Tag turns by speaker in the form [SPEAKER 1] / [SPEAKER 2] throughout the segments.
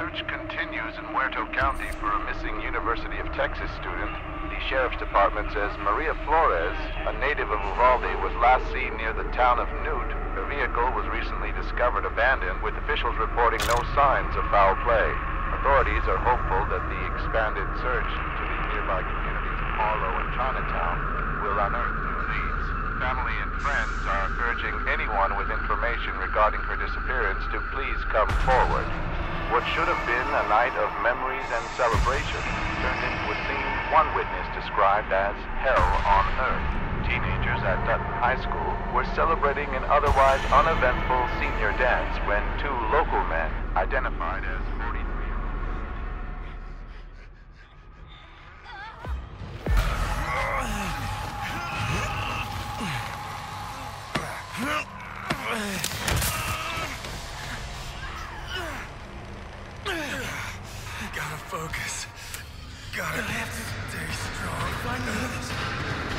[SPEAKER 1] search continues in Huerto County for a missing University of Texas student. The Sheriff's Department says Maria Flores, a native of Uvalde, was last seen near the town of Newt. Her vehicle was recently discovered abandoned, with officials reporting no signs of foul play. Authorities are hopeful that the expanded search to the nearby communities of Harlow and Chinatown will unearth new leads. Family and friends are urging anyone with information regarding her disappearance to please come forward. What should have been a night of memories and celebration turned into a scene one witness described as hell on earth. Teenagers at Dutton High School were celebrating an otherwise uneventful senior dance when two local men, identified as
[SPEAKER 2] focus. Gotta stay strong.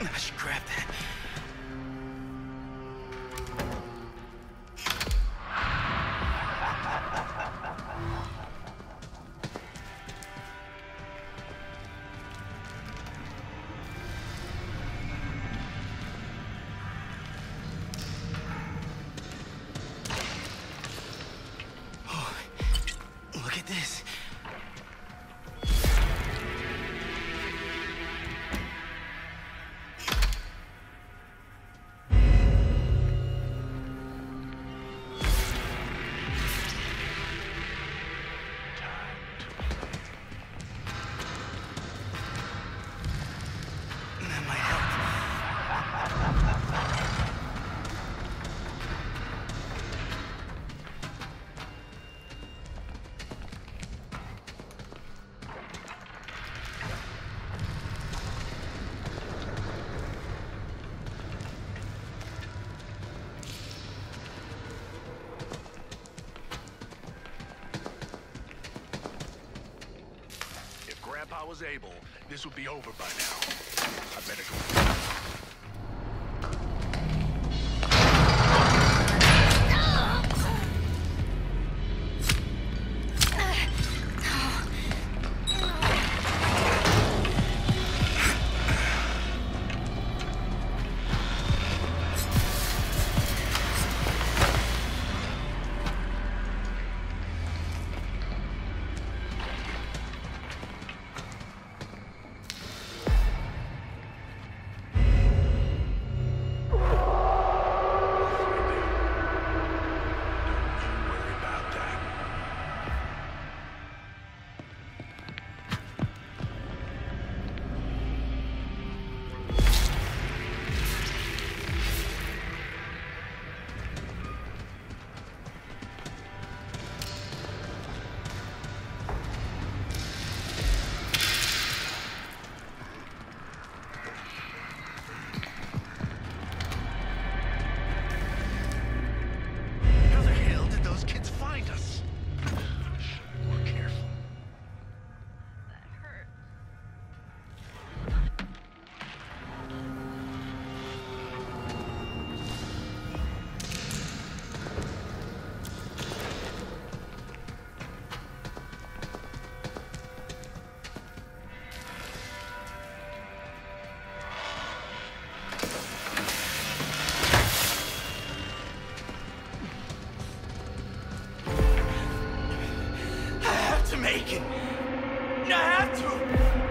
[SPEAKER 2] I should grab that.
[SPEAKER 3] Grandpa was able, this would be over by now. I better go.
[SPEAKER 2] to make it. I have to.